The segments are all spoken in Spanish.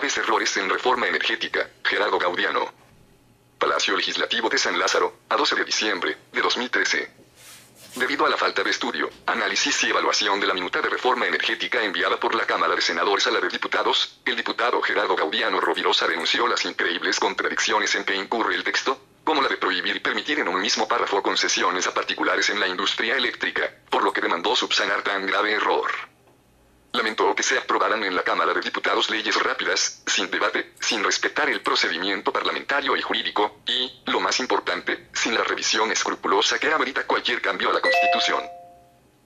graves errores en reforma energética, Gerardo Gaudiano. Palacio Legislativo de San Lázaro, a 12 de diciembre de 2013. Debido a la falta de estudio, análisis y evaluación de la minuta de reforma energética enviada por la Cámara de Senadores a la de Diputados, el diputado Gerardo Gaudiano Rovirosa denunció las increíbles contradicciones en que incurre el texto, como la de prohibir y permitir en un mismo párrafo concesiones a particulares en la industria eléctrica, por lo que demandó subsanar tan grave error. Lamentó que se aprobaran en la Cámara de Diputados leyes rápidas, sin debate, sin respetar el procedimiento parlamentario y jurídico, y, lo más importante, sin la revisión escrupulosa que amerita cualquier cambio a la Constitución.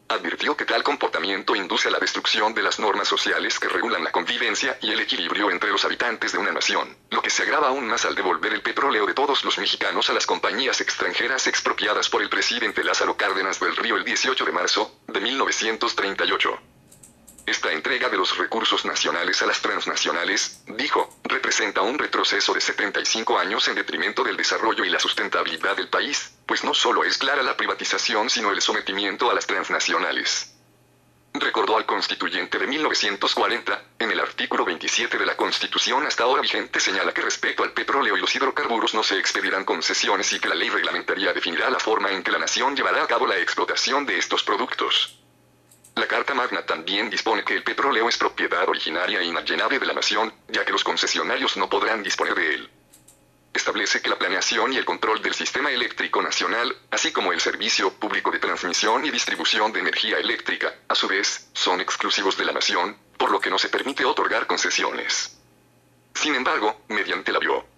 Advirtió que tal comportamiento induce a la destrucción de las normas sociales que regulan la convivencia y el equilibrio entre los habitantes de una nación, lo que se agrava aún más al devolver el petróleo de todos los mexicanos a las compañías extranjeras expropiadas por el presidente Lázaro Cárdenas del Río el 18 de marzo de 1938. Esta entrega de los recursos nacionales a las transnacionales, dijo, representa un retroceso de 75 años en detrimento del desarrollo y la sustentabilidad del país, pues no solo es clara la privatización sino el sometimiento a las transnacionales. Recordó al constituyente de 1940, en el artículo 27 de la Constitución hasta ahora vigente señala que respecto al petróleo y los hidrocarburos no se expedirán concesiones y que la ley reglamentaria definirá la forma en que la nación llevará a cabo la explotación de estos productos. La Carta Magna también dispone que el petróleo es propiedad originaria e inalienable de la nación, ya que los concesionarios no podrán disponer de él. Establece que la planeación y el control del sistema eléctrico nacional, así como el servicio público de transmisión y distribución de energía eléctrica, a su vez, son exclusivos de la nación, por lo que no se permite otorgar concesiones. Sin embargo, mediante la bio